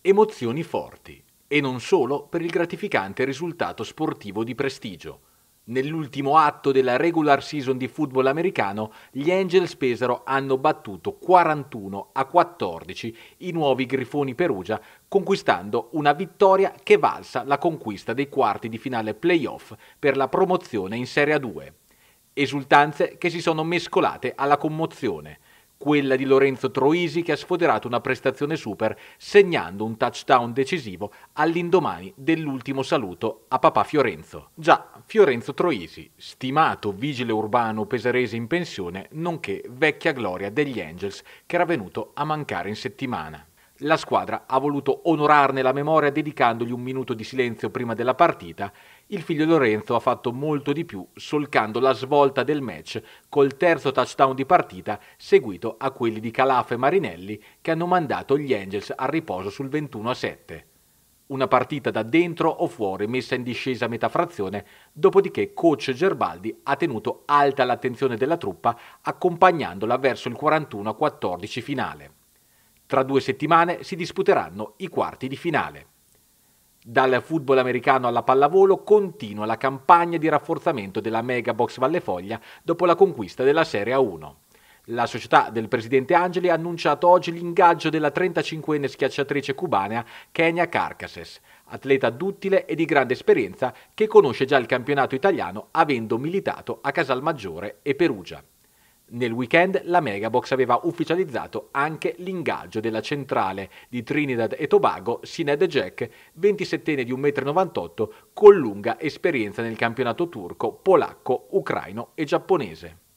Emozioni forti, e non solo per il gratificante risultato sportivo di prestigio. Nell'ultimo atto della regular season di football americano, gli Angels Pesaro hanno battuto 41 a 14 i nuovi Grifoni Perugia, conquistando una vittoria che valsa la conquista dei quarti di finale playoff per la promozione in Serie A2. Esultanze che si sono mescolate alla commozione quella di Lorenzo Troisi che ha sfoderato una prestazione super segnando un touchdown decisivo all'indomani dell'ultimo saluto a papà Fiorenzo. Già, Fiorenzo Troisi, stimato vigile urbano pesarese in pensione, nonché vecchia gloria degli Angels che era venuto a mancare in settimana. La squadra ha voluto onorarne la memoria dedicandogli un minuto di silenzio prima della partita. Il figlio Lorenzo ha fatto molto di più, solcando la svolta del match col terzo touchdown di partita, seguito a quelli di Calaf e Marinelli che hanno mandato gli Angels al riposo sul 21 a 7. Una partita da dentro o fuori messa in discesa a metà frazione, dopodiché coach Gerbaldi ha tenuto alta l'attenzione della truppa accompagnandola verso il 41 a 14 finale. Tra due settimane si disputeranno i quarti di finale. Dal football americano alla pallavolo continua la campagna di rafforzamento della Megabox Valle Foglia dopo la conquista della Serie A1. La società del presidente Angeli ha annunciato oggi l'ingaggio della 35enne schiacciatrice cubana Kenya Carcasses, atleta duttile e di grande esperienza che conosce già il campionato italiano avendo militato a Casalmaggiore e Perugia. Nel weekend la Megabox aveva ufficializzato anche l'ingaggio della centrale di Trinidad e Tobago, Sined Jack, 27enne di 1,98 m con lunga esperienza nel campionato turco, polacco, ucraino e giapponese.